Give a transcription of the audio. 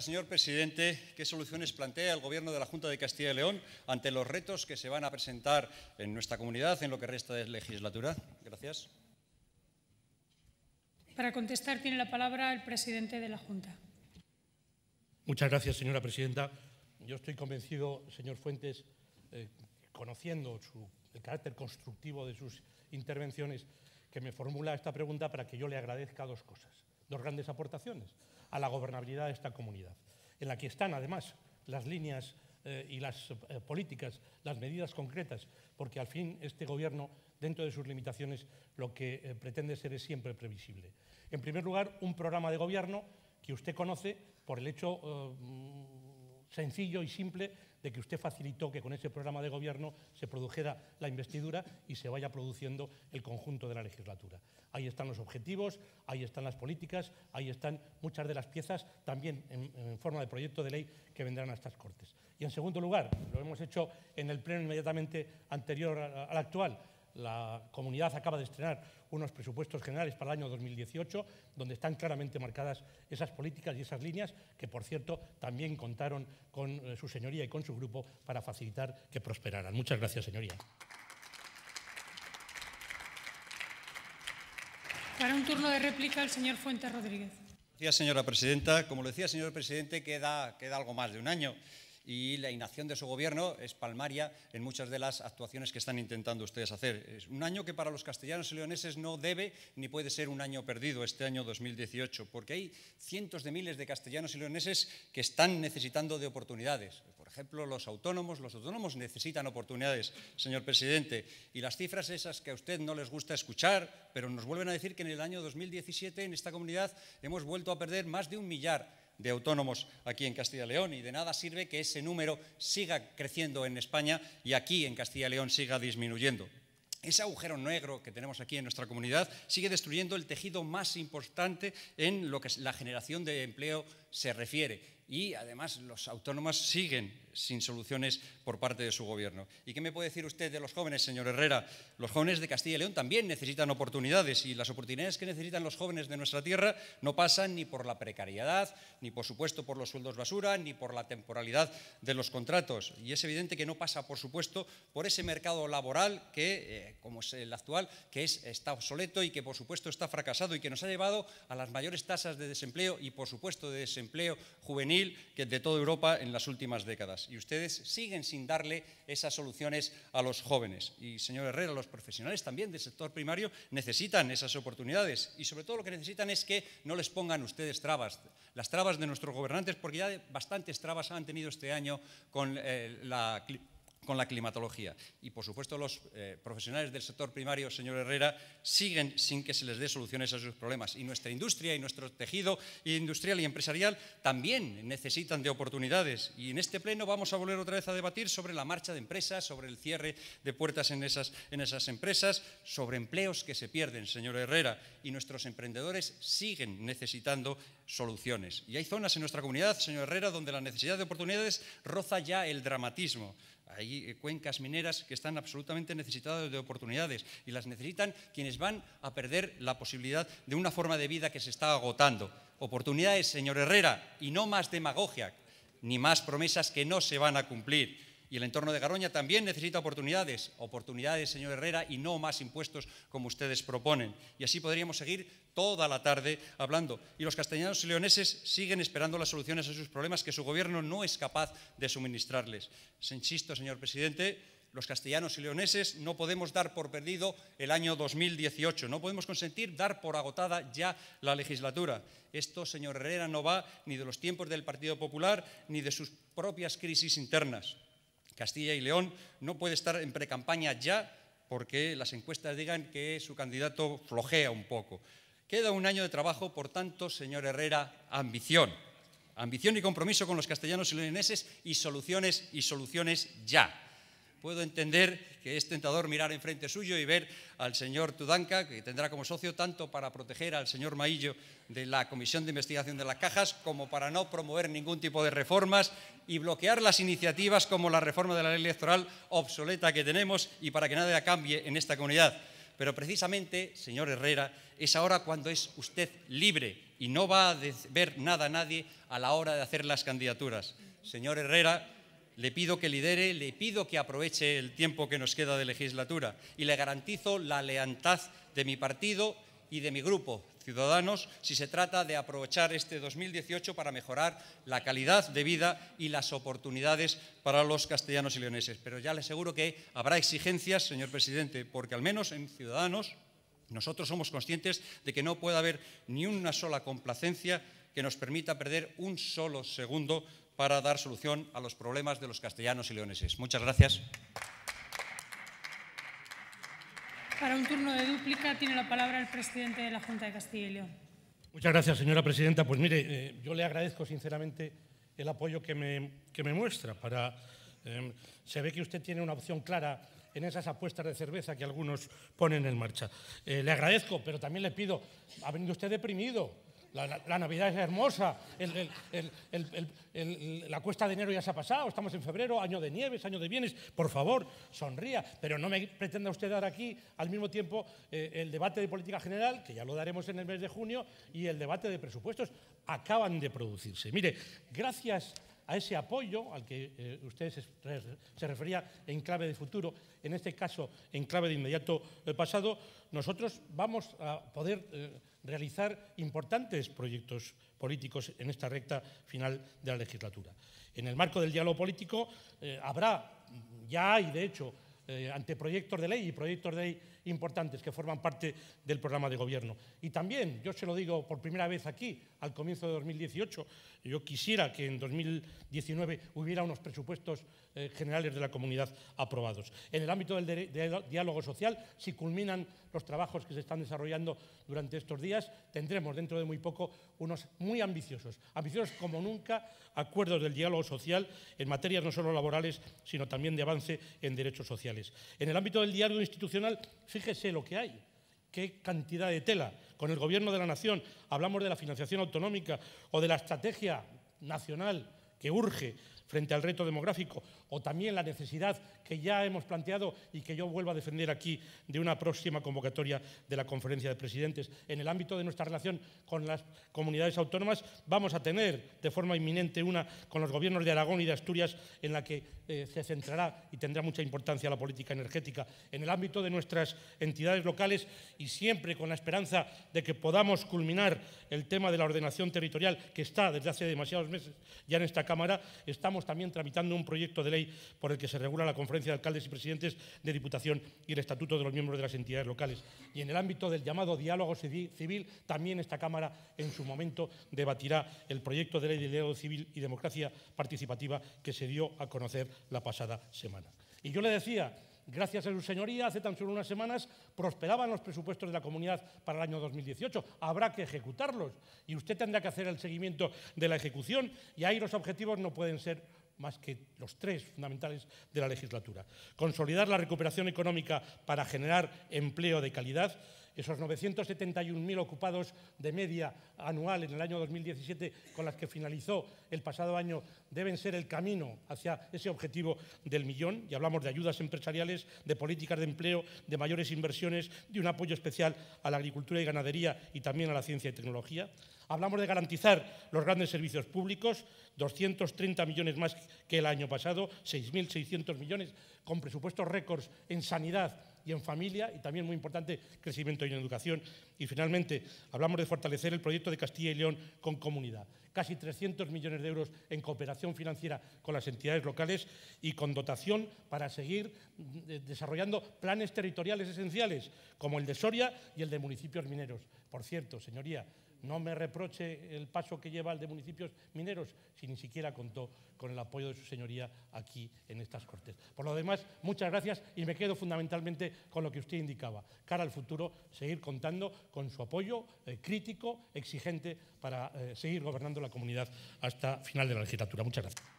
Señor presidente, ¿qué soluciones plantea el Gobierno de la Junta de Castilla y León ante los retos que se van a presentar en nuestra comunidad en lo que resta de legislatura? Gracias. Para contestar tiene la palabra el presidente de la Junta. Muchas gracias, señora presidenta. Yo estoy convencido, señor Fuentes, eh, conociendo el carácter constructivo de sus intervenciones, que me formula esta pregunta para que yo le agradezca dos cosas, dos grandes aportaciones a la gobernabilidad de esta comunidad, en la que están además las líneas eh, y las eh, políticas, las medidas concretas, porque al fin este Gobierno, dentro de sus limitaciones, lo que eh, pretende ser es siempre previsible. En primer lugar, un programa de Gobierno que usted conoce por el hecho sencillo y simple de que usted facilitó que con ese programa de gobierno se produjera la investidura y se vaya produciendo el conjunto de la legislatura. Ahí están los objetivos, ahí están las políticas, ahí están muchas de las piezas también en, forma de proyecto de ley que vendrán a estas Cortes. Y en segundo lugar, lo hemos hecho en el pleno inmediatamente anterior al actual, la comunidad acaba de estrenar unos presupuestos generales para el año 2018, donde están claramente marcadas esas políticas y esas líneas, que por cierto también contaron con eh, su señoría y con su grupo para facilitar que prosperaran. Muchas gracias, señoría. Para un turno de réplica, el señor Fuentes Rodríguez. Gracias, señora presidenta. Como lo decía señor presidente, queda, queda algo más de un año y la inacción de su gobierno es palmaria en muchas de las actuaciones que están intentando ustedes hacer. Es un año que para los castellanos y leoneses no debe ni puede ser un año perdido este año 2018, porque hay cientos de miles de castellanos y leoneses que están necesitando de oportunidades. Por ejemplo, los autónomos, los autónomos necesitan oportunidades, señor presidente, y las cifras esas que a usted no les gusta escuchar, pero nos vuelven a decir que en el año 2017 en esta comunidad hemos vuelto a perder más de un millar de autónomos aquí en Castilla y León y de nada sirve que ese número siga creciendo en España y aquí en Castilla y León siga disminuyendo. Ese agujero negro que tenemos aquí en nuestra comunidad sigue destruyendo el tejido más importante en lo que la generación de empleo se refiere y además los autónomos siguen sin soluciones por parte de su gobierno. ¿Y qué me puede decir usted de los jóvenes, señor Herrera? Los jóvenes de Castilla y León también necesitan oportunidades y las oportunidades que necesitan los jóvenes de nuestra tierra no pasan ni por la precariedad, ni por supuesto por los sueldos basura, ni por la temporalidad de los contratos. Y es evidente que no pasa, por supuesto, por ese mercado laboral que, eh, como es el actual, que es, está obsoleto y que por supuesto está fracasado y que nos ha llevado a las mayores tasas de desempleo y por supuesto de desempleo juvenil que de toda Europa en las últimas décadas y ustedes siguen sin darle esas soluciones a los jóvenes. Y, señor Herrera, los profesionales también del sector primario necesitan esas oportunidades y, sobre todo, lo que necesitan es que no les pongan ustedes trabas, las trabas de nuestros gobernantes, porque ya bastantes trabas han tenido este año con eh, la con la climatología. Y, por supuesto, los eh, profesionales del sector primario, señor Herrera, siguen sin que se les dé soluciones a sus problemas. Y nuestra industria y nuestro tejido industrial y empresarial también necesitan de oportunidades. Y en este pleno vamos a volver otra vez a debatir sobre la marcha de empresas, sobre el cierre de puertas en esas, en esas empresas, sobre empleos que se pierden, señor Herrera. Y nuestros emprendedores siguen necesitando soluciones. Y hay zonas en nuestra comunidad, señor Herrera, donde la necesidad de oportunidades roza ya el dramatismo. Hay eh, cuencas mineras que están absolutamente necesitadas de oportunidades y las necesitan quienes van a perder la posibilidad de una forma de vida que se está agotando. Oportunidades, señor Herrera, y no más demagogia, ni más promesas que no se van a cumplir. Y el entorno de Garoña también necesita oportunidades, oportunidades, señor Herrera, y no más impuestos como ustedes proponen. Y así podríamos seguir toda la tarde hablando. Y los castellanos y leoneses siguen esperando las soluciones a sus problemas que su gobierno no es capaz de suministrarles. Se insisto, señor presidente, los castellanos y leoneses no podemos dar por perdido el año 2018, no podemos consentir dar por agotada ya la legislatura. Esto, señor Herrera, no va ni de los tiempos del Partido Popular ni de sus propias crisis internas. Castilla y León no puede estar en precampaña ya porque las encuestas digan que su candidato flojea un poco. Queda un año de trabajo, por tanto, señor Herrera, ambición. Ambición y compromiso con los castellanos y leoneses y soluciones y soluciones ya. Puedo entender es tentador mirar enfrente suyo y ver al señor Tudanca, que tendrá como socio tanto para proteger al señor Maillo de la Comisión de Investigación de las Cajas como para no promover ningún tipo de reformas y bloquear las iniciativas como la reforma de la ley electoral obsoleta que tenemos y para que nada cambie en esta comunidad. pero precisamente, señor Herrera, es ahora cuando es usted libre y no va a ver nada a nadie a la hora de hacer las candidaturas. Señor Herrera, le pido que lidere, le pido que aproveche el tiempo que nos queda de legislatura y le garantizo la lealtad de mi partido y de mi grupo, Ciudadanos, si se trata de aprovechar este 2018 para mejorar la calidad de vida y las oportunidades para los castellanos y leoneses. Pero ya le aseguro que habrá exigencias, señor presidente, porque al menos en Ciudadanos nosotros somos conscientes de que no puede haber ni una sola complacencia que nos permita perder un solo segundo para dar solución a los problemas de los castellanos y leoneses. Muchas gracias. Para un turno de dúplica tiene la palabra el presidente de la Junta de Castilla y León. Muchas gracias, señora presidenta. Pues mire, eh, yo le agradezco sinceramente el apoyo que me, que me muestra. Para, eh, se ve que usted tiene una opción clara en esas apuestas de cerveza que algunos ponen en marcha. Eh, le agradezco, pero también le pido, ha venido usted deprimido. La, Navidad es hermosa, la cuesta de enero ya se ha pasado, estamos en febrero, año de nieves, año de bienes. Por favor, sonría, pero no me pretenda usted dar aquí al mismo tiempo eh, el debate de política general, que ya lo daremos en el mes de junio, y el debate de presupuestos. Acaban de producirse. Mire, gracias a ese apoyo al que eh, usted se, refería en clave de futuro, en este caso en clave de inmediato eh, pasado, nosotros vamos a poder realizar importantes proyectos políticos en esta recta final de la legislatura. En el marco del diálogo político eh, habrá, ya hay de hecho, eh, anteproyectos de ley y proyectos de ley importantes que forman parte del programa de gobierno. Y también, yo se lo digo por primera vez aquí, al comienzo de 2018, yo quisiera que en 2019 hubiera unos presupuestos eh, generales de la comunidad aprobados. En el ámbito del diálogo social, si culminan los trabajos que se están desarrollando durante estos días, tendremos dentro de muy poco unos muy ambiciosos, ambiciosos como nunca, acuerdos del diálogo social en materias no solo laborales, sino también de avance en derechos sociales. En el ámbito del diálogo institucional, fíjese lo que hay. Qué cantidad de tela. Con el Gobierno de la Nación hablamos de la financiación autonómica o de la estrategia nacional que urge frente al reto demográfico o también la necesidad que ya hemos planteado y que yo vuelvo a defender aquí de una próxima convocatoria de la conferencia de presidentes. En el ámbito de nuestra relación con las comunidades autónomas vamos a tener de forma inminente una con los gobiernos de Aragón y de Asturias en la que eh, se centrará y tendrá mucha importancia la política energética. En el ámbito de nuestras entidades locales y siempre con la esperanza de que podamos culminar el tema de la ordenación territorial que está desde hace demasiados meses ya en esta Cámara, estamos también tramitando un proyecto de ley por el que se regula la conferencia de alcaldes y presidentes de Diputación y el estatuto de los miembros de las entidades locales. Y en el ámbito del llamado diálogo civil, también esta Cámara en su momento debatirá el proyecto de ley de diálogo civil y democracia participativa que se dio a conocer la pasada semana. Y yo le decía, gracias a su señoría, hace tan solo unas semanas prosperaban los presupuestos de la comunidad para el año 2018. Habrá que ejecutarlos y usted tendrá que hacer el seguimiento de la ejecución y ahí los objetivos no pueden ser más que los tres fundamentales de la legislatura. Consolidar la recuperación económica para generar empleo de calidad, esos 971.000 ocupados de media anual en el año 2017 con las que finalizó el pasado año deben ser el camino hacia ese objetivo del millón. Y hablamos de ayudas empresariales, de políticas de empleo, de mayores inversiones, de un apoyo especial a la agricultura y ganadería y también a la ciencia y tecnología. Hablamos de garantizar los grandes servicios públicos, 230 millones más que el año pasado, 6.600 millones, con presupuestos récords en sanidad y en familia, y también muy importante, crecimiento en educación. Y finalmente, hablamos de fortalecer el proyecto de Castilla y León con comunidad. Casi 300 millones de euros en cooperación financiera con las entidades locales y con dotación para seguir mm, desarrollando planes territoriales esenciales, como el de Soria y el de municipios mineros. Por cierto, señoría, no me reproche el paso que lleva el de municipios mineros, si ni siquiera contó con el apoyo de su señoría aquí en estas Cortes. Por lo demás, muchas gracias y me quedo fundamentalmente con lo que usted indicaba. Cara al futuro, seguir contando con su apoyo eh, crítico, exigente, para eh, seguir gobernando la comunidad hasta final de la legislatura. Muchas gracias.